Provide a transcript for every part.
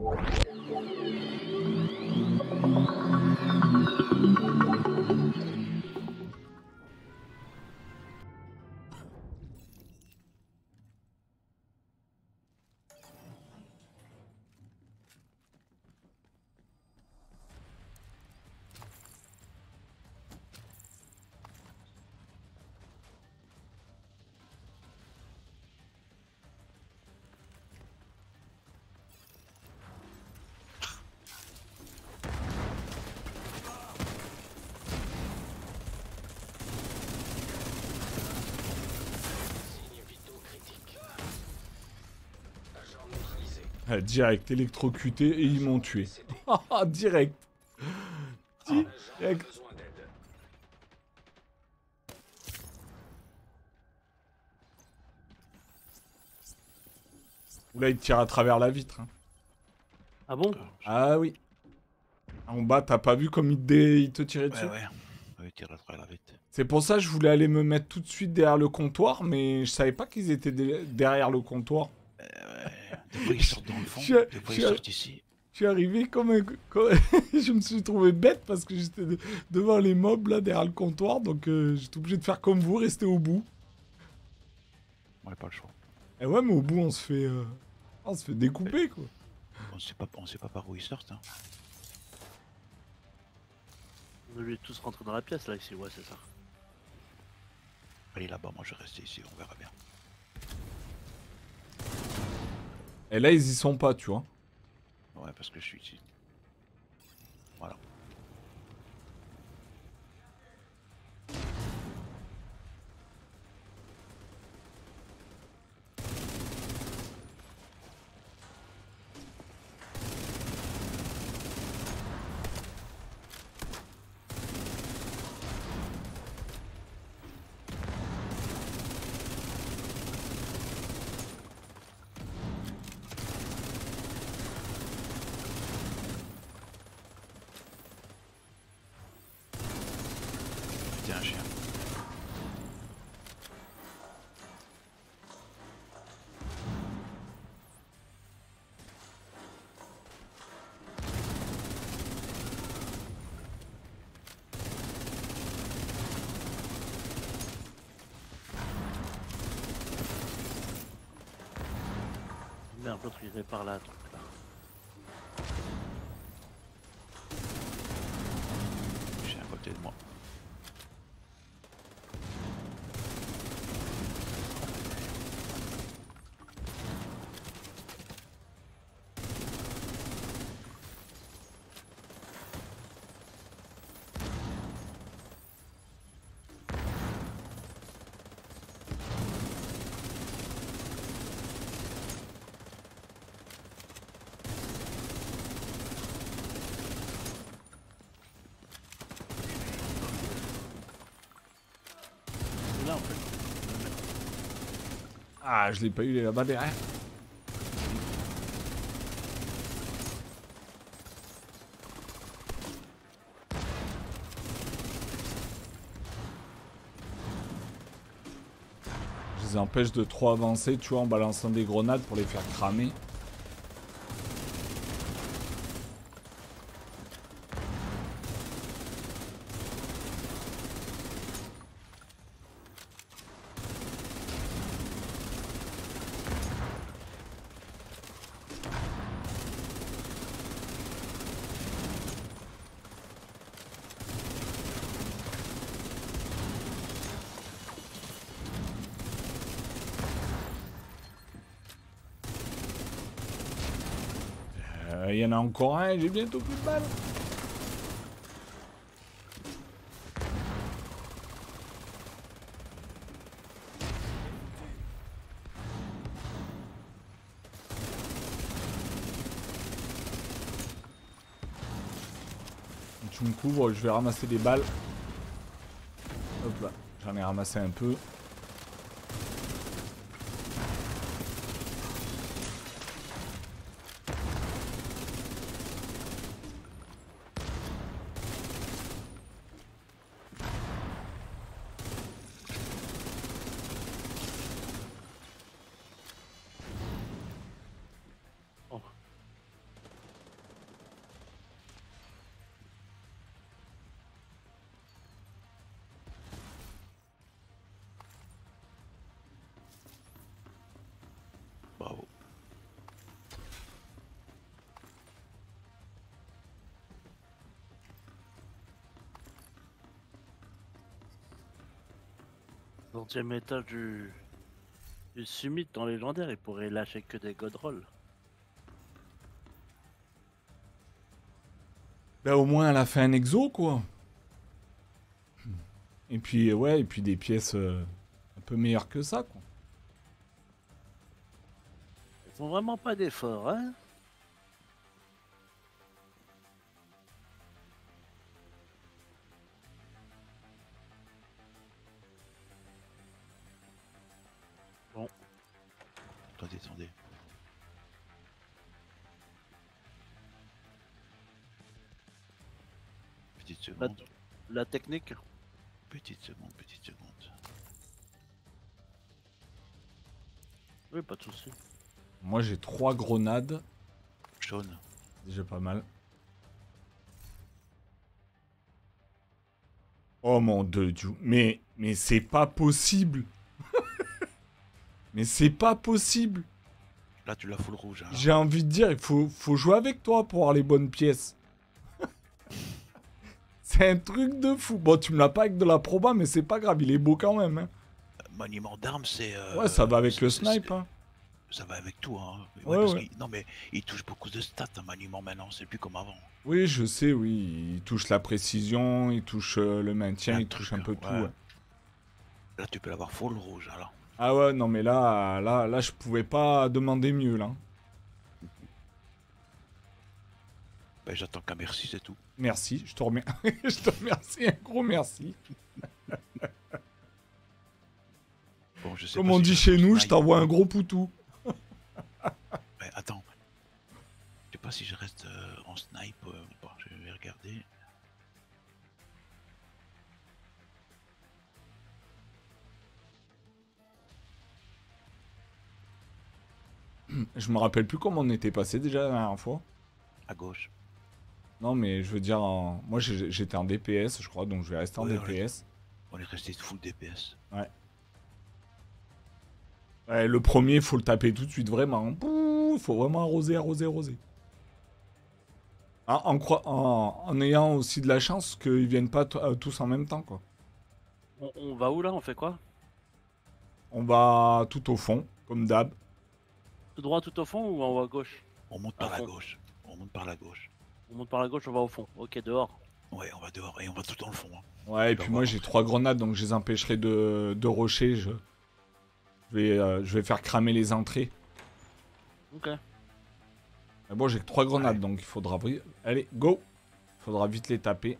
Thank you. Ah, direct, électrocuté et ils m'ont tué. Ah, direct. Direct. Là, il tire à travers la vitre. hein. Ah bon? Ah oui. En bas, t'as pas vu comme il, te dé- il te tirait dessus? Ouais, tire à travers la vite. C'est pour ça que je voulais aller me mettre tout de suite derrière le comptoir, mais je savais pas qu'ils étaient derrière le comptoir. Des fois, ils sortent dans le fond, Je- des fois, je- ils sortent ici. Je suis arrivé comme un... comme- je me suis trouvé bête parce que j'étais de- devant les mobs là derrière le comptoir, donc euh, j'étais obligé de faire comme vous, rester au bout. Ouais, pas le choix. Et ouais, mais au bout on se fait, euh, on se fait découper quoi. On sait pas, on sait pas par où ils sortent. Hein. On est tous rentrés dans la pièce là ici, ouais c'est ça. Allez là-bas, moi je vais rester ici, on verra bien. Et là ils y sont pas, tu vois. Ouais, parce que je suis ici. Voilà. Un chien. Merde, l'autre il répare là, donc là. Chien à côté de moi. Ah, je l'ai pas eu, là-bas derrière. Je les empêche de trop avancer, tu vois, en balançant des grenades pour les faire cramer. Euh, Il y en a encore un, j'ai bientôt plus de balles. Tu me couvres, je vais ramasser des balles. Hop là, j'en ai ramassé un peu. Centième étage du... du summit dans légendaire, il pourrait lâcher que des god rolls. Bah au moins elle a fait un exo quoi. Et puis ouais, et puis des pièces euh, un peu meilleures que ça quoi. Ils font vraiment pas d'efforts, hein Petite seconde. La technique Petite seconde, petite seconde. Oui, pas de soucis. Moi j'ai trois grenades, Sean, déjà pas mal. Oh mon dieu, mais mais c'est pas possible. mais c'est pas possible. là tu l'as full rouge. hein. J'ai envie de dire, il faut, faut jouer avec toi pour avoir les bonnes pièces. C'est un truc de fou. Bon, tu me l'as pas avec de la proba, mais c'est pas grave, il est beau quand même. hein. Maniement d'armes, c'est. euh, Ouais, ça va avec le snipe. hein. Ça va avec tout, hein. Ouais, parce ouais. qu'il- Non, mais il touche beaucoup de stats, un maniement maintenant, c'est plus comme avant. Oui, je sais, oui. Il touche la précision, il touche euh, le maintien, il touche un peu tout. Là, tu peux l'avoir full rouge, alors. Ah ouais, non, mais là, là, là, je pouvais pas demander mieux, là. Ben, j'attends qu'un merci, c'est tout. Merci, je te remercie. je te remercie, un gros merci. Bon, je sais Comme pas on si dit chez nous, je t'envoie un gros poutou. Mais attends. Je sais pas si je reste euh, en snipe euh, ou pas. Je vais regarder. Je me rappelle plus comment on était passé déjà la dernière fois. À gauche. Non, mais je veux dire, en- moi j'ai- j'étais en DPS, je crois, donc je vais rester en Ouais, ouais. DPS. On est resté full DPS. Ouais, le premier, faut le taper tout de suite, vraiment. Il faut vraiment arroser, arroser, arroser. Ah, en, en, en ayant aussi de la chance qu'ils viennent pas euh, tous en même temps, quoi. On, on va où là? On fait quoi? On va tout au fond, comme d'hab. Tout droit, tout au fond ou en haut à gauche? On monte À par la fond. gauche. On monte par la gauche. On monte par la gauche, on va au fond. Ok, dehors. Ouais, on va dehors et on va tout dans le fond. hein. Ouais, et Bah, puis moi j'ai trois grenades, donc je les empêcherai de, de rusher. Je, je vais, euh, je vais faire cramer les entrées. Ok. Mais bon, j'ai que trois grenades, Ouais. donc il faudra... Allez, go Il faudra vite les taper.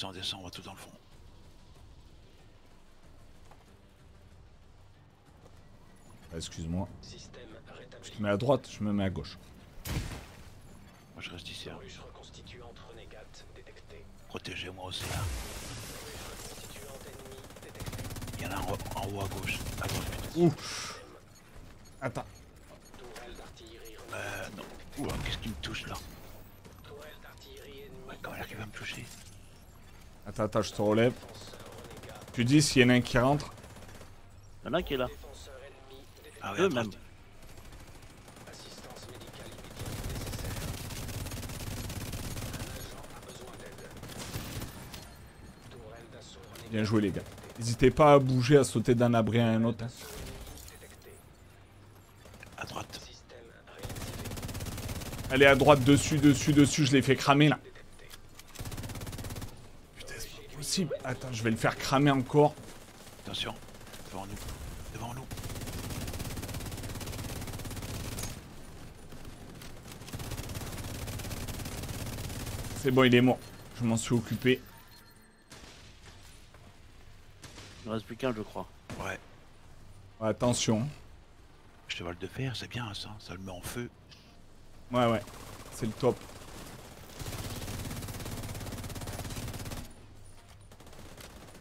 Descend, on descend, on va tout dans le fond. Ah, Excuse-moi. Je te mets à droite, je me mets à gauche. Moi, je reste ici. hein. Protégez-moi aussi. hein. Ruche reconstituante ennemie détectée. Il y en a un en, en haut à gauche. Je Ouh Attends. Tourelle d'artillerie renégate. Euh, non. Oula, qu'est-ce qui me touche là? Tourelle d'artillerie ennemie. Ouais, Comment il va me toucher Attends, attends, je te relève. Tu dis s'il y en a un qui rentre. Il y en a un qui est là. Ah ouais, Deux même. Assistance médicale immédiate nécessaire. Un agent a besoin d'aide. Tourelle d'assaut renégate. Bien joué, les gars. N'hésitez pas à bouger, à sauter d'un abri à un autre. hein. À droite. Allez, à droite, dessus, dessus, dessus, je l'ai fait cramer là. Détecté. Putain, c'est pas possible. Attends, je vais le faire cramer encore. Attention. Devant nous. Devant nous. C'est bon, il est mort. Je m'en suis occupé. Il ne reste plus qu'un, je crois. Ouais. Attention. Cheval de fer, c'est bien ça. Ça le met en feu. Ouais, ouais. C'est le top.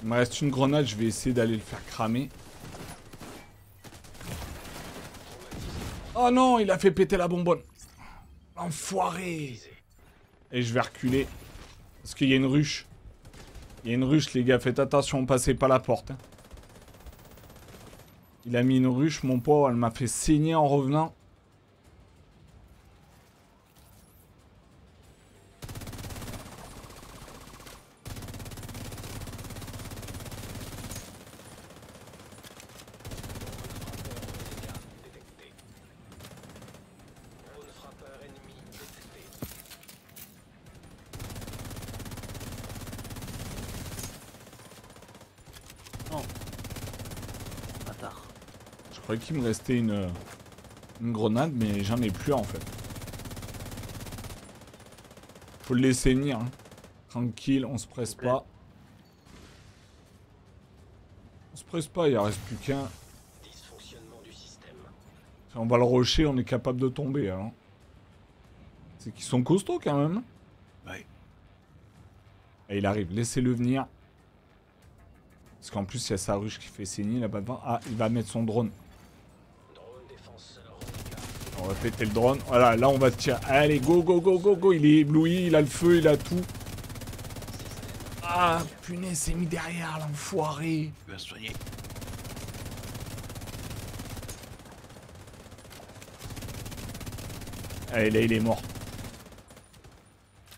Il me reste une grenade, je vais essayer d'aller le faire cramer. Oh non, il a fait péter la bonbonne. Enfoiré. Et je vais reculer. Parce qu'il y a une ruche. Il y a une ruche, les gars. Faites attention, passez pas la porte. hein. Il a mis une ruche, mon pauvre, elle m'a fait saigner en revenant. Bâtard. Je croyais qu'il me restait une, une grenade, mais j'en ai plus en fait. Faut le laisser venir. hein. Tranquille, on se presse pas. On se presse pas, il en reste plus qu'un. Dysfonctionnement du système. Si on va le rocher, on est capable de tomber alors. C'est qu'ils sont costauds quand même. Ouais. Et il arrive, laissez-le venir. Parce qu'en plus, il y a sa ruche qui fait saigner là-bas devant. Ah, il va mettre son drone. On va péter le drone. Voilà, là on va tirer. Allez, go, go, go, go, go. Il est ébloui, il a le feu, il a tout. Ah, punaise, c'est mis derrière, l'enfoiré. Il va se soigner. Allez, là, il est mort.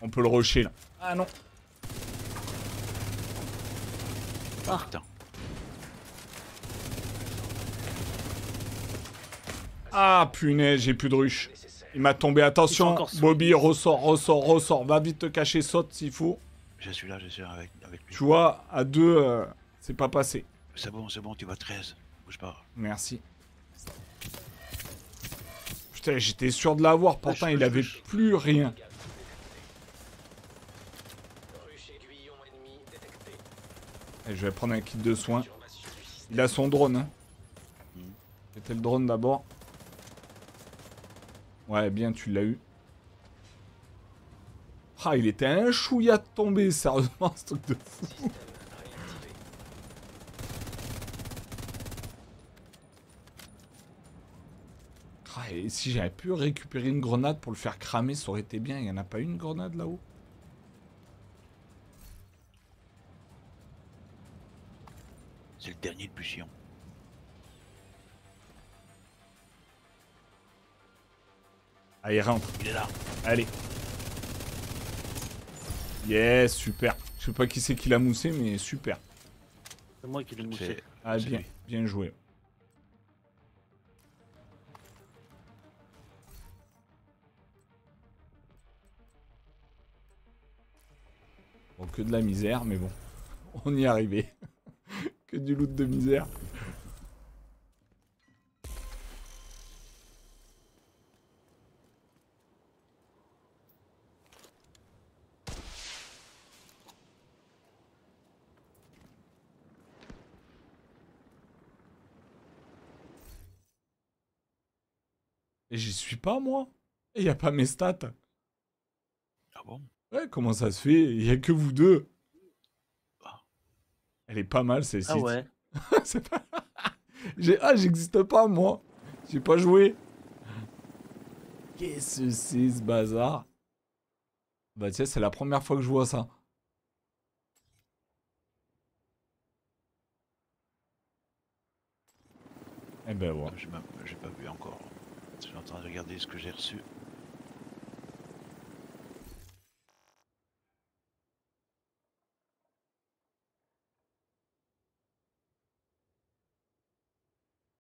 On peut le rusher, là. Ah non. Ah, putain. Ah, punaise, j'ai plus de ruche. Il m'a tombé. Attention, Bobby, ressort, ressort, ressort. Va vite te cacher, saute s'il faut. Je suis là, je suis là avec, avec lui. Tu vois, à deux, euh, c'est pas passé. C'est bon, c'est bon, tu vas 13. Bouge pas. Merci. Putain, j'étais sûr de l'avoir. Pourtant, Rush, il avait plus rien. Et je vais prendre un kit de soins. Il a son drone. Hein. Mhm. C'était le drone d'abord. Ouais, bien, tu l'as eu. Ah, il était un chouïa de tomber, sérieusement, ce truc de fou. Ah, et si j'avais pu récupérer une grenade pour le faire cramer, ça aurait été bien. Il n'y en a pas une grenade là-haut? Allez, rentre. Il est là. Allez. Yes, super. Je sais pas qui c'est qui l'a moussé, mais super. C'est moi qui l'ai moussé. Ah, bien. Bien joué. Bon, que de la misère, mais bon. On y est arrivé. que du loot de misère. Et j'y suis pas, moi. Et y a pas mes stats. Ah bon? Ouais, comment ça se fait? Il y a que vous deux. Ah. Elle est pas mal, celle-ci. Ah ouais. C'est pas... J'ai... Ah, j'existe pas, moi. J'ai pas joué. Qu'est-ce que c'est, ce bazar? Bah tiens, c'est la première fois que je vois ça. Eh ben voilà. J'ai même- j'ai pas vu encore. Je suis en train de regarder ce que j'ai reçu.